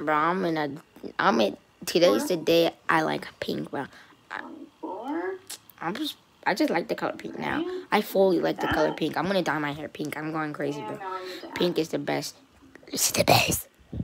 Bro, I'm in a. I'm in. Today's the day I like pink, bro. I'm just. I just like the color pink now. I fully like the color pink. I'm gonna dye my hair pink. I'm going crazy, bro. Pink is the best. It's the best.